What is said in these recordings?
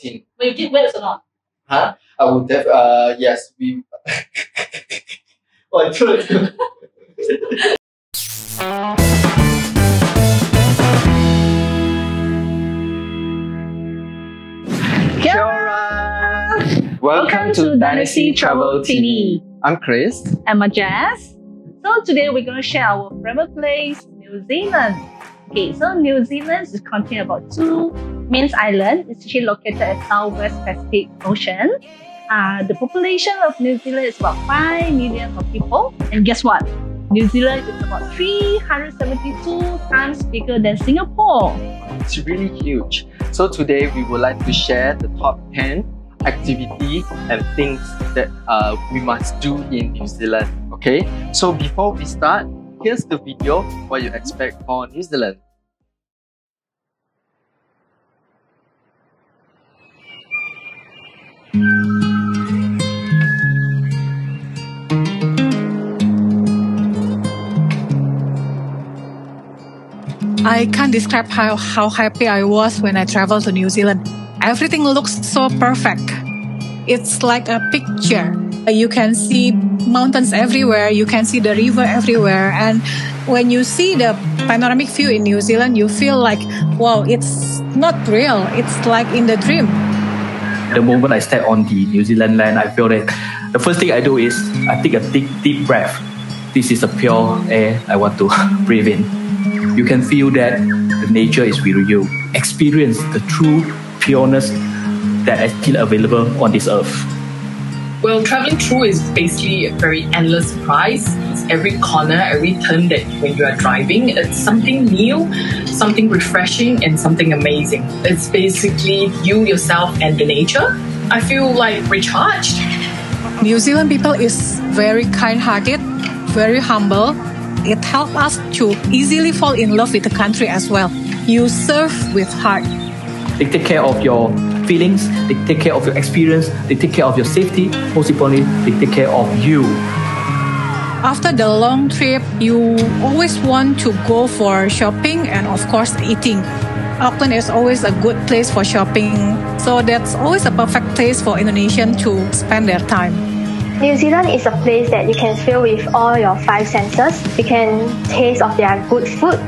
team. Will you give waves or not? Huh? I would def uh yes we oh, I told you. Kia! Welcome to Dynasty Travel TV. I'm Chris. I'm a Jazz. So today we're going to share our favorite place, New Zealand. Okay, so New Zealand is contained about two main Island is actually located at Southwest Pacific Ocean. Uh, the population of New Zealand is about 5 million of people. And guess what? New Zealand is about 372 times bigger than Singapore. It's really huge. So today we would like to share the top 10 activity and things that uh, we must do in New Zealand. Okay, so before we start, here's the video what you expect for New Zealand. I can't describe how, how happy I was when I traveled to New Zealand. Everything looks so perfect. It's like a picture. You can see mountains everywhere, you can see the river everywhere, and when you see the panoramic view in New Zealand, you feel like, wow, it's not real. It's like in the dream. The moment I step on the New Zealand land, I feel that the first thing I do is I take a deep, deep breath. This is the pure air I want to breathe in. You can feel that the nature is with you. Experience the true pureness that is still available on this earth. Well, traveling through is basically a very endless surprise. It's every corner, every turn that when you are driving, it's something new, something refreshing, and something amazing. It's basically you, yourself, and the nature. I feel like recharged. New Zealand people is very kind-hearted, very humble. It helps us to easily fall in love with the country as well. You serve with heart. They take care of your feelings, they take care of your experience, they take care of your safety. Most importantly, they take care of you. After the long trip, you always want to go for shopping and of course eating. Auckland is always a good place for shopping, so that's always a perfect place for Indonesian to spend their time. New Zealand is a place that you can feel with all your five senses. You can taste of their good food.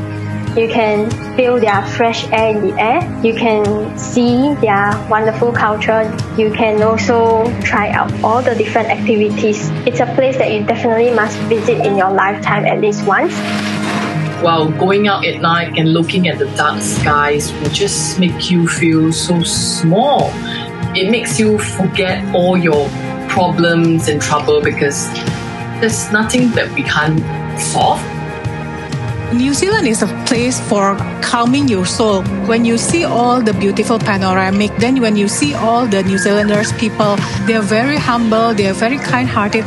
You can feel their fresh air in the air. You can see their wonderful culture. You can also try out all the different activities. It's a place that you definitely must visit in your lifetime at least once. While going out at night and looking at the dark skies will just make you feel so small. It makes you forget all your problems and trouble because there's nothing that we can't solve. New Zealand is a place for calming your soul. When you see all the beautiful panoramic, then when you see all the New Zealanders people, they're very humble, they're very kind-hearted.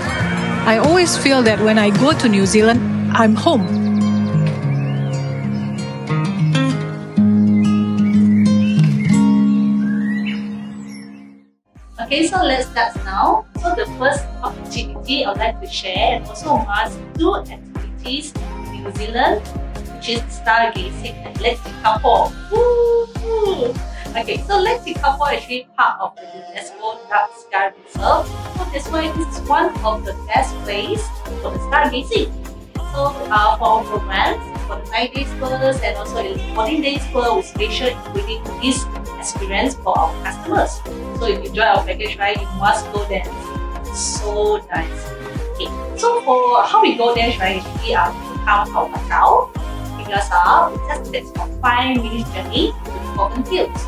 I always feel that when I go to New Zealand, I'm home. Okay, so let's start now. So the first opportunity I'd like to share and also must do activities New Zealand, which is stargazing at Lake. Woo! Okay, so Lake Tekapo is actually part of the UNESCO Dark Sky Reserve. So that's why this is one of the best place for the stargazing. So uh, for programs, for the 9 days tours and also the 14 days tour with spatial including this experience for our customers. So if you join our package, right, you must go there. So nice. Okay, so for how we go there, right, we are come our hotel. Because uh, it just takes about 5 minutes journey to the Cotton Fields.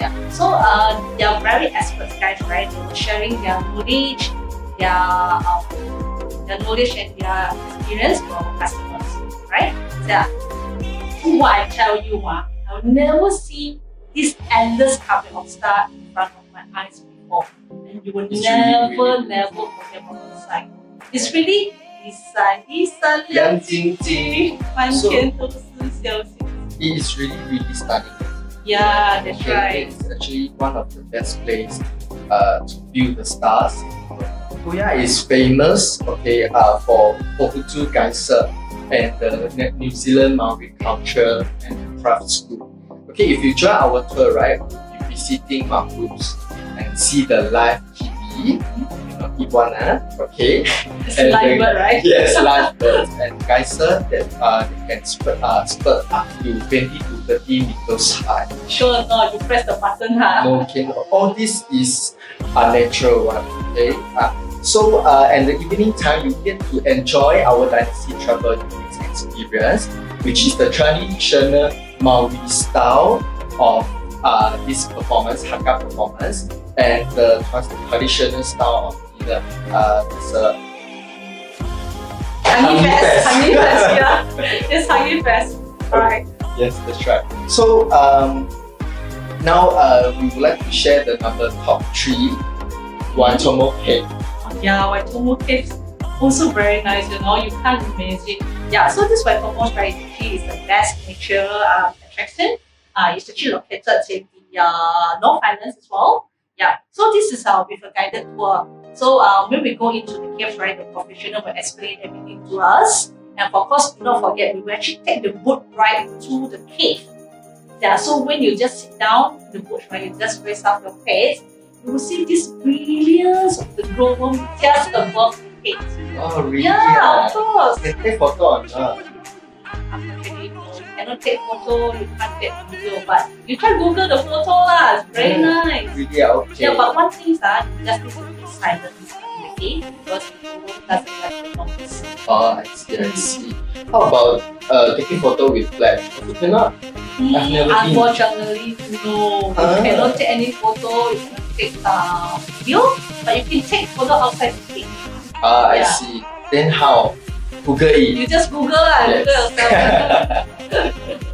Yeah, so uh, they are very expert guys, right? They were sharing their knowledge, their um, their knowledge and their experience to our customers, right? So, what I tell you, uh, I've never seen this endless carpet of stars in front of my eyes before. And you will It's never, really, really never forget about the sight. It's really 一闪一闪亮晶晶，满天都是小星星。It is really really stunning. Yeah, that's okay, right. It's actually one of the best place uh, to view the stars. Oh, Koya is famous, okay, uh, for Pohutu Geyser and the New Zealand Maori culture and craft school. Okay, if you join our tour, right, you'll be visiting Mount Groups and see the live TV you know, eat one, huh? okay. It's And live bird, right? Yes, large birds and geyser that uh, can spurt, uh, spurt up to 20 to 30 meters high. Sure no, you press the button, huh? No can all this is a natural one. Okay. Uh, so uh, and the evening time you get to enjoy our dynasty travel experience, which is the traditional Maori style of uh, this performance, haka performance, and the traditional style of the uh, uh, Honey Honey Fest. Honey Fest, yeah. It's Honey Fest. Alright. Yes, that's right. So um, now uh, we would like to share the number top three Waitomo Cake. Yeah, Waitomo Caves also very nice, you know, you can't imagine. Yeah, so this Waitomo actually is the best nature uh, attraction. Uh, it's actually located in the uh, North Islands as well. Yeah, so this is uh, with a guided tour. So uh, when we go into the caves, right, the professional will explain everything to us. And of course, do not forget, we will actually take the boat ride to the cave. Yeah, so when you just sit down in the boat, right, you just raise up your face, you will see this brilliance of the glowworm just above the cave. Oh, really? Yeah, of course. Can take photo her. Unfortunately, you cannot take photo, you can't take video, but you can Google the photo lah. It's very Mm. nice. Really? Okay. Yeah, but one thing is that you just need to be silent in the cave because doesn't like the noise. Oh, I see, I see. How about uh, taking photo with flash? Also cannot? I've never been. Unfortunately, no. Ah. You cannot take any photo, you cannot take uh, video, but you can take photo outside the cave. Ah, I Yeah. see. Then how? Google it. You just Google lah, Yes. Google yourself.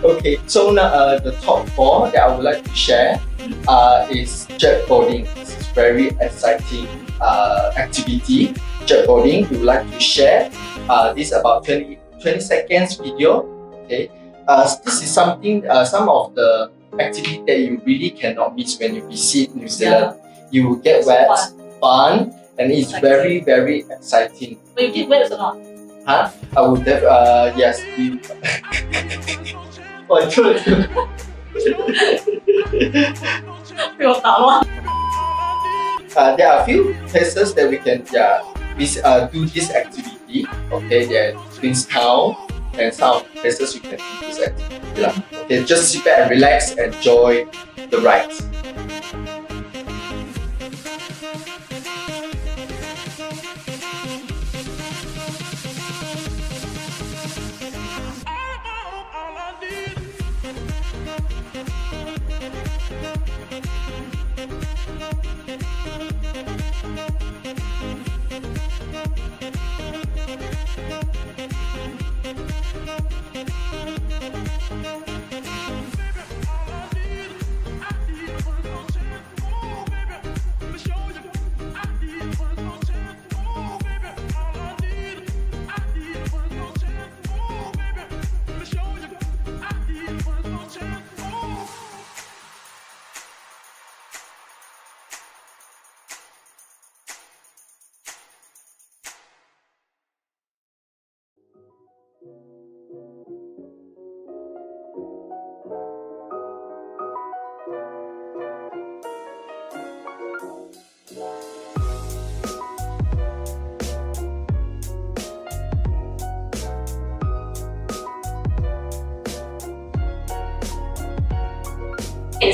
Okay, so now uh, the top four that I would like to share uh, is jet boating very exciting uh, activity, jetboating. We would like to share uh, this about 20, 20 seconds video. Okay, uh, this is something uh, some of the activity that you really cannot miss when you visit New Zealand. Yeah. You will get it's wet, fun. fun. and it's exciting. very very exciting. But you get wet or not? Huh? I would have. Uh, yes. We... oh, 我打乱。uh, there are a few places that we can yeah, uh, do this activity. Okay, there are Queenstown and some places you can do this activity. lah. Okay, just sit back and relax, and enjoy the rides.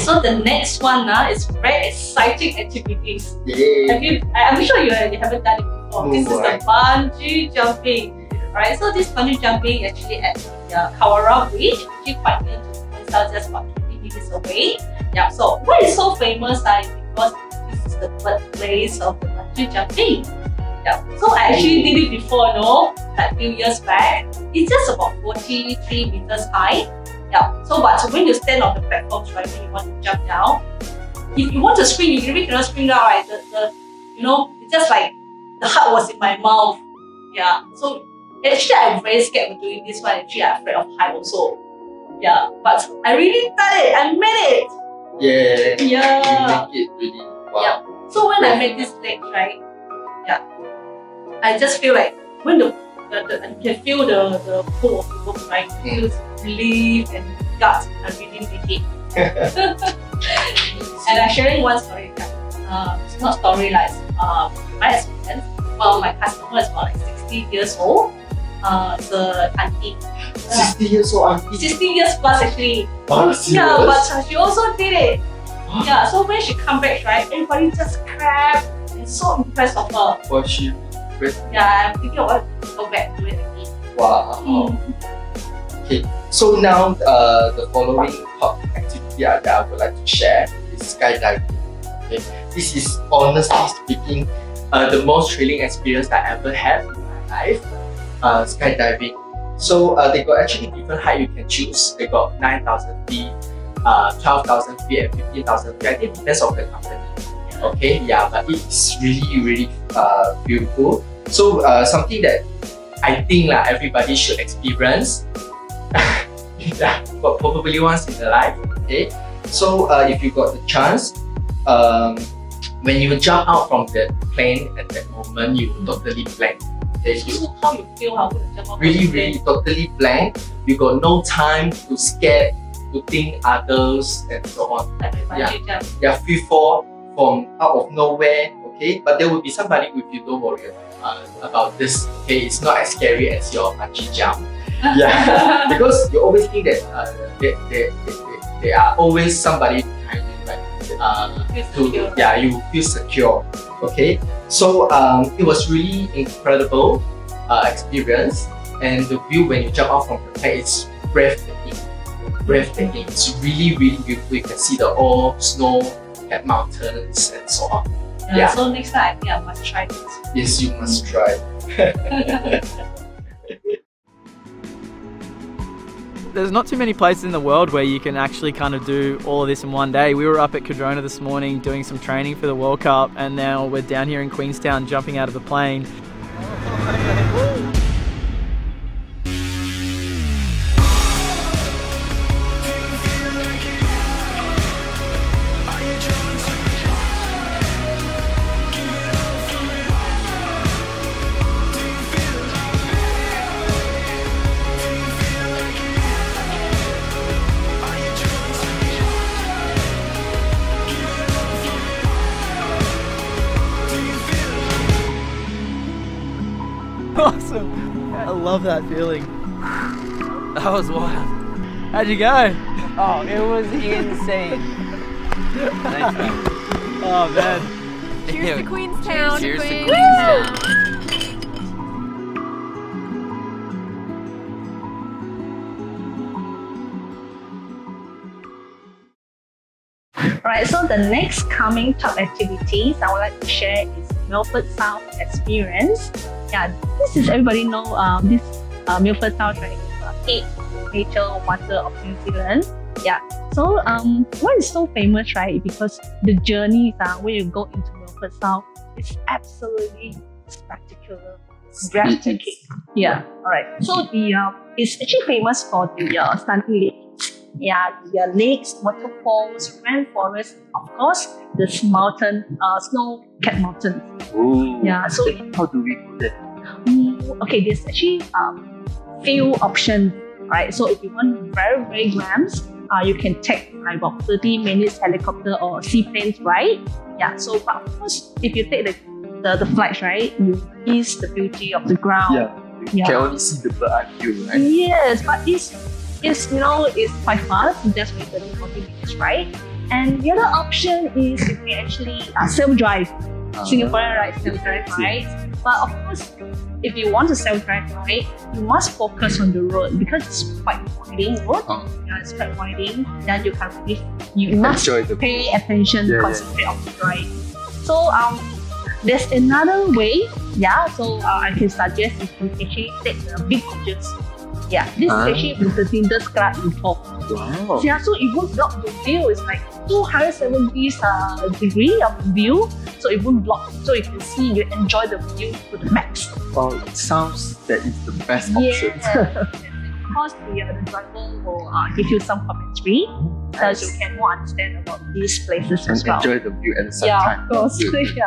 So the next one now is very exciting activities. Yay! Have you? I'm sure you, you haven't done it before. This is the bungee jumping. Right, so this bungee jumping actually at the uh, Kawarau Beach, actually quite near to Queenstown, just about 20 minutes away. Yeah, so why it's so famous uh, is because this is the birthplace of the bungee jumping. Yeah, so I actually did it before, no, like a few years back. It's just about 43 meters high. Yeah, so but when you stand on the platforms, right, when you want to jump down, if you want to spring, you really cannot spring down, right? The, the you know, it's just like the heart was in my mouth. Yeah. So actually I'm very scared of doing this one. Actually I'm afraid of height also. Yeah. But I really done it. I made it. Yeah! Yeah. You make it really wow. Yeah. So when I made this leg, right? Yeah. I just feel like when the, the, the you can feel the, the pull of the rope, right? Mm. Feels relief and gut. I really made it. and I'm sharing one story. Uh, it's not story like uh, my experience. Well, my customer is about like 60 years old. Uh, a auntie. 60 years old auntie. 60 years plus actually. Ah, Yeah, serious? but uh, she also did it. Yeah, so when she come back, right, everybody just clapped and so impressed of her. Was she Yeah, I'm thinking of what to go back to it again. Wow. Okay, so now uh, the following top activity that I would like to share is skydiving. Okay, this is honestly speaking uh, the most thrilling experience that I ever had in my life. Uh, skydiving. So uh, they got actually different height you can choose. They got nine thousand feet, uh, twelve thousand feet, and fifteen thousand feet. I think it depends on the company. Okay, yeah, but it's really really uh, beautiful. So uh, something that I think like everybody should experience. yeah, but probably once in a life. Okay, so uh, if you got the chance, um, when you jump out from the plane at that moment, you totally blank. Okay, you how you feel how to really really totally blank. You got no time to scare, to think others and so on. Yeah. Yeah, free fall from out of nowhere. Okay, but there will be somebody with you. Don't worry uh, about this. Okay, it's not as scary as your bungee jump. Yeah, because you always think that uh, there, there, there, there are always somebody behind you, right? Uh, to secure. yeah, you feel secure. Okay, so um, it was really incredible uh, experience, and the view when you jump out from the plane is breathtaking. Breathtaking. It's really really beautiful. You can see the all snow and mountains and so on. Yeah, Yeah. So next time I think I must try this. Yes, you must try. there's not too many places in the world where you can actually kind of do all of this in one day. We were up at Cardrona this morning doing some training for the World Cup, and now we're down here in Queenstown jumping out of the plane. Love that feeling. That was wild. How'd you go? Oh, it was insane. Oh man. Cheers to Queenstown. Cheers to Queen. Queenstown. Right, so the next coming top activities I would like to share is Milford Sound experience. Yeah, this is everybody know um, this uh, Milford Sound right is eighth major wonder of New Zealand. Yeah, so um, why is so famous right? Because the journeys uh, when you go into Milford Sound is absolutely spectacular, breathtaking. Yeah, all right. So the uh, it's actually famous for the uh, stunning lakes. Yeah, the lakes, waterfalls, rainforests, of course, this mountain, uh, snow-capped mountains. Ooh. Yeah, so How do we do that? Mm, okay, there's actually um, few options, right? So if you want very very grams, uh, you can take like about 30 minutes helicopter or seaplanes, right? Yeah. So, but of course, if you take the the, the flights, right, you miss the beauty of the ground. Yeah. You Yeah. can only see the bird view, right? Yes, but it's it's you know it's quite fast. Just wait 30 40 minutes, right? And the other option is you can actually uh, self drive. Singaporean right self drive, right? But of course, if you want to self drive, right, you must focus on the road because it's quite winding road. Oh. Yeah, it's quite winding. Then you can really you must the pay attention, Yeah, yeah. concentrate on the drive. So um, there's another way. Yeah, so uh, I can suggest if you actually take the big coaches. Yeah, this Ah. is actually with the Club involved. Wow. Yeah, so it won't block the view. It's like 270 uh, degree of view, so it won't block. So you can see, you enjoy the view to the max. Well, it sounds that it's the best option. Of course, the, uh, the driver will uh, give you some commentary so you can more understand about these places and as well. enjoy the view at the same yeah, time. of course. Yeah.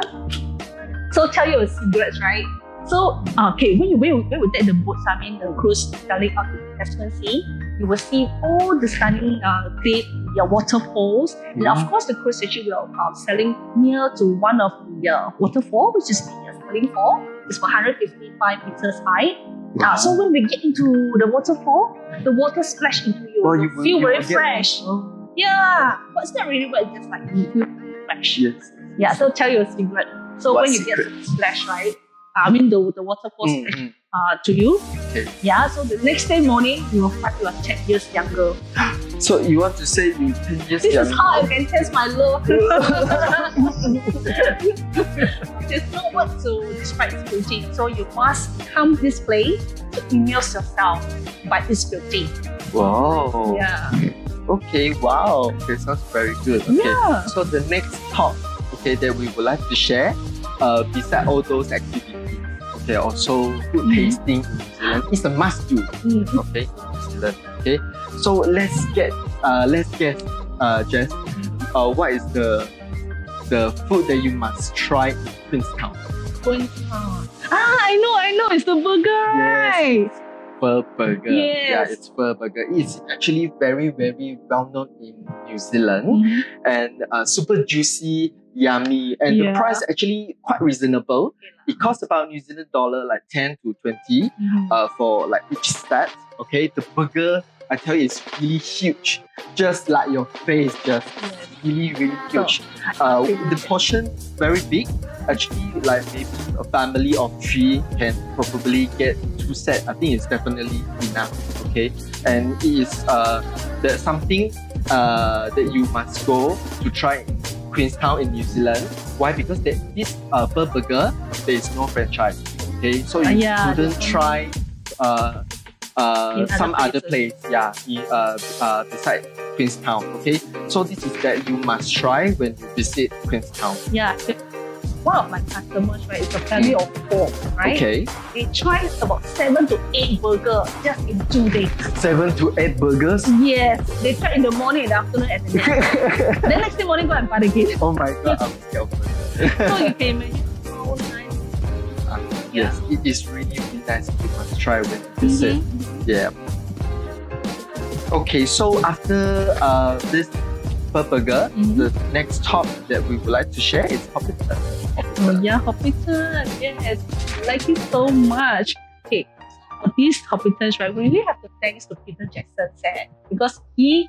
So tell you a cigarettes, right? So uh, okay, when you when you, when you take the boats, I mean the cruise sailing out to Tasman Sea, you will see all the stunning uh, great yeah, waterfalls. And of course, the cruise actually will uh, sailing near to one of the uh, waterfall, which is the uh, Stirling Fall. It's 155 meters high. Uh, so when we get into the waterfall, the water splash into you. Well, you, you feel you very fresh. Oh, Yeah, but it's not really wet, it's just like you feel fresh. yes. Yeah, so tell your secret. So What when you secret? get the splash, right? I mean the, the waterfall Mm, splash mm. uh, to you. Okay. Yeah, so the next day morning you will find you are 10 years younger. So you want to say you 10 years This young? is how I can test my love. There's no word to describe beauty. So you must come this place to immerse yourself by its beauty. Wow. Yeah. Okay, wow. Okay, sounds very good. Okay. Yeah. So the next talk, okay, that we would like to share, uh, beside all those activities, okay, also food Mhm. tasting in New Zealand is a must do. Mm. Okay, New Zealand. Okay. So let's get uh let's get uh Jess, uh what is the the food that you must try in Queenstown? Queenstown. Ah, I know, I know. It's the burger, right? Fur burger. Yes. Yeah, it's Fergburger. It's actually very, very well known in New Zealand. Mhm. and uh, super juicy, yummy, and the price actually quite reasonable. It costs about New Zealand dollar like ten to twenty Mhm. uh, for like each set. Okay, the burger I tell you is really huge, just like your face, just really really huge. Uh, the portion very big. Actually, like maybe a family of three can probably get two set. I think it's definitely enough. Okay, and it is uh there's something uh that you must go to try Queenstown in New Zealand. Why? Because that this uh burger there is no franchise. Okay, so you yeah, couldn't try uh uh some other place. Yeah, in, uh uh beside Queenstown. Okay, so this is that you must try when you visit Queenstown. Yeah. One of my customers, right, is a family of four, right? Okay, They tried about seven to eight burger just in two days. seven to eight burgers. Yes, they tried in the morning, in the afternoon, and the night. then next day morning go and buy again. oh my god, I'm scared so you can imagine how nice. Uh, yes, it is really, really nice. You must try when you visit. Mm-hmm. Yeah. Okay, so after uh, this burger, Mhm. the next top that we would like to share is Hobbiton. Oh yeah, Hobbiton. Yes, like it so much. Okay, for these Hobbitons, right, we really have to thanks to Peter Jackson said because he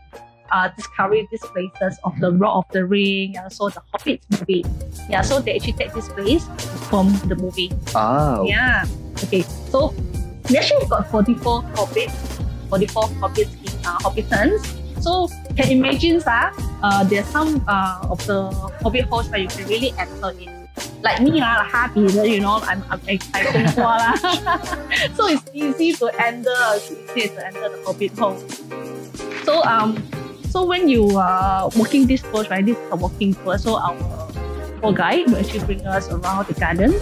uh, discovered these places of the Rock of the Ring and also the Hobbit movie. Yeah, so they actually take this place from the movie. Oh. Yeah. Okay. So we actually got 44 hobbits, 44 hobbits in uh, Hobbitons. So can imagine that uh, there's some uh, of the hobbit halls where you can really enter in. Like me lah, happy, you know, I'm I'm excited lah. So it's easy to enter, it's easy to enter the hobbit hall. So um, so when you are walking this tour, right, this is a walking tour. So our tour guide will actually bring us around the garden.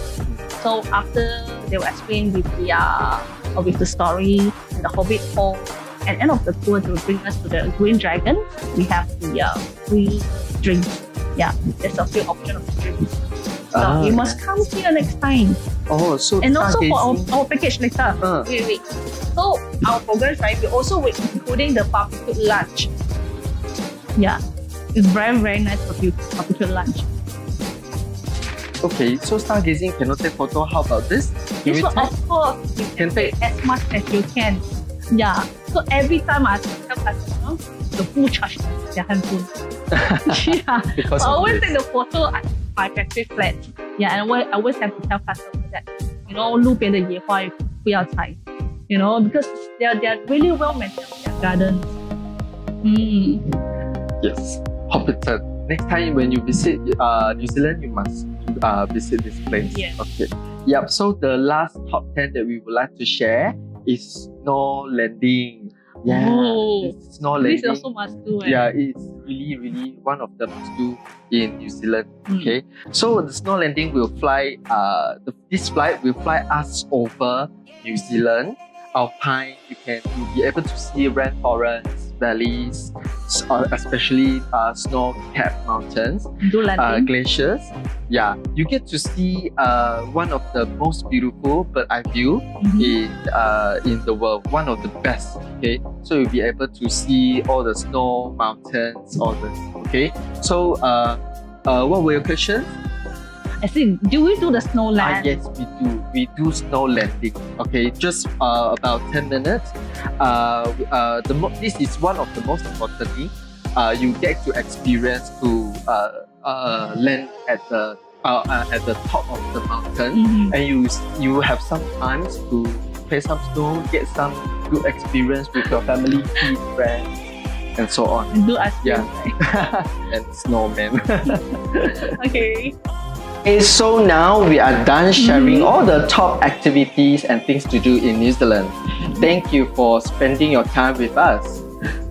So after they will explain with the uh, with the story and the Hobbit hall, and end of the tour they will bring us to the Green Dragon. We have the uh, free drinks. Yeah, there's a few option of drinks. So Ah, you must come here next time. Oh, so And also for our, stargazing- our package later. Uh. Wait, wait. So our programs, right, we also will including the barbecue lunch. Yeah. It's very, very nice barbecue, barbecue lunch. Okay, so stargazing cannot take photo. How about this? Can we Yes, so take? of course, you Can can take as much as you can. Yeah. So every time I tell customers, the full charge their handphone. yeah. Because I always this. take the photo at my factory flat. Yeah, and I always, I always have to tell customers that, you know, 路边的野花不要采. You know, because they're they're really well maintained their gardens. Mm. Yes, Hoppiton. Next time when you visit uh, New Zealand, you must uh, visit this place. Yes. Okay. Yep. So the last top ten that we would like to share is snow landing. Yeah. Oh, it's snow This landing. also must do. eh? yeah, it's really, really one of the must do in New Zealand. Mm. Okay, so the snow landing will fly. Uh, the, this flight will fly us over New Zealand, Alpine. You can you'll be able to see rainforests, valleys, uh, especially uh, snow-capped mountains, uh, glaciers. Yeah, you get to see uh, one of the most beautiful bird eye view Mhm. in uh, in the world. One of the best. Okay, so you'll be able to see all the snow, mountains, all this. Okay, so uh, uh, what were your questions? I see. Do we do the snow Ah, land? yes, we do. We do snow landing. Okay, just uh, about ten minutes. Uh, uh, the mo- this is one of the most importantly. Uh, you get to experience to uh, uh, land at the uh, uh, at the top of the mountain, Mhm. and you you have some times to play some snow, get some good experience with your family, eat friends, and so on. Do ice cream. Yeah. and snowman. okay. Okay, so now we are done sharing Mhm. all the top activities and things to do in New Zealand. Thank you for spending your time with us.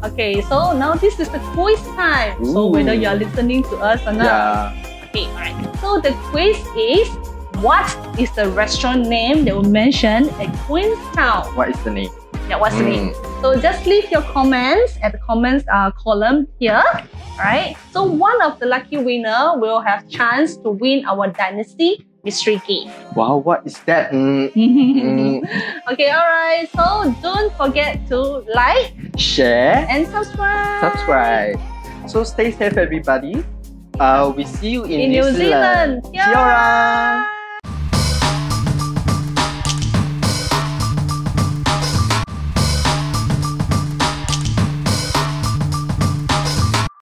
Okay, so now this is the quiz time. So whether you are listening to us or not. Yeah. Okay, alright. So the quiz is what is the restaurant name that we mentioned at Queenstown? What is the name? Yeah, what's the name? Mm. So just leave your comments at the comments uh, column here. Alright. So one of the lucky winner will have chance to win our Dynasty mystery game. Wow, what is that? Mm, mm. okay, alright. So don't forget to like Share, and subscribe. subscribe. So stay safe, everybody. Uh, we see you in, In New Zealand. Kia ora.